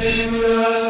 sing the